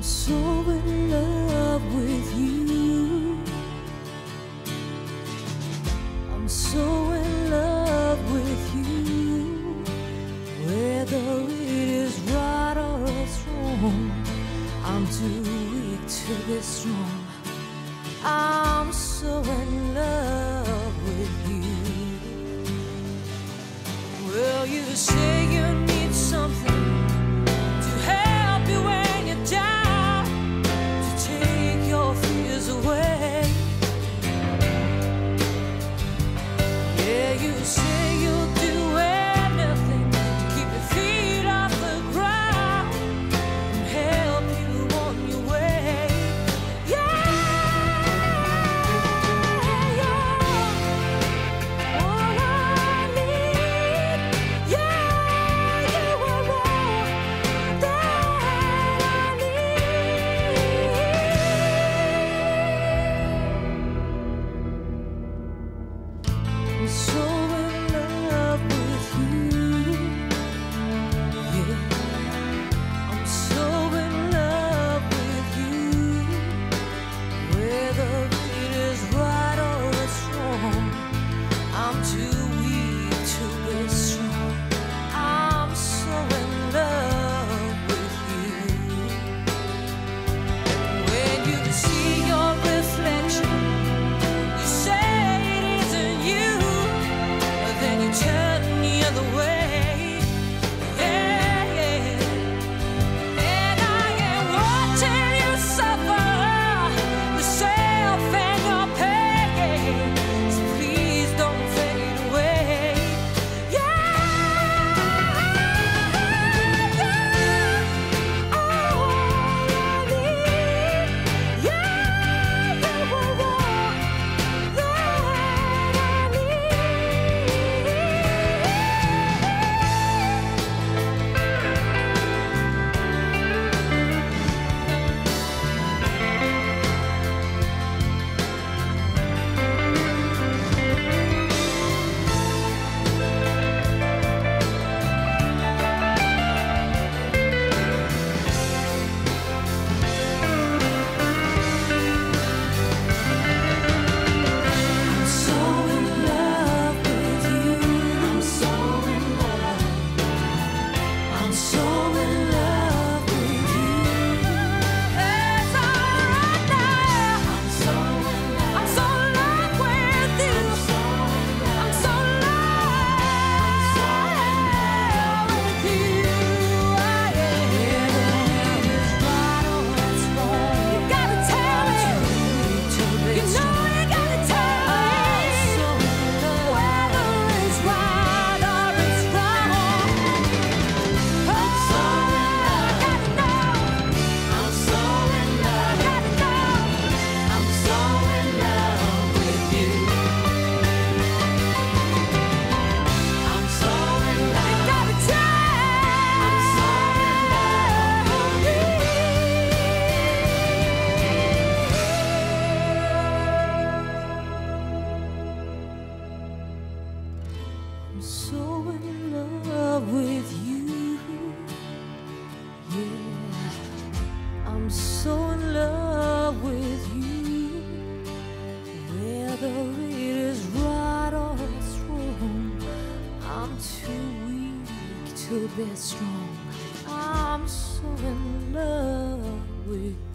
I'm so in love with you. I'm so in love with you. Whether it is right or wrong, I'm too weak to be strong. I'm so in love with you. Will you say? I'm so in love with you. Yeah, I'm so in love with you. Whether it is right or it's wrong, I'm too weak to be strong. I'm so in love with you.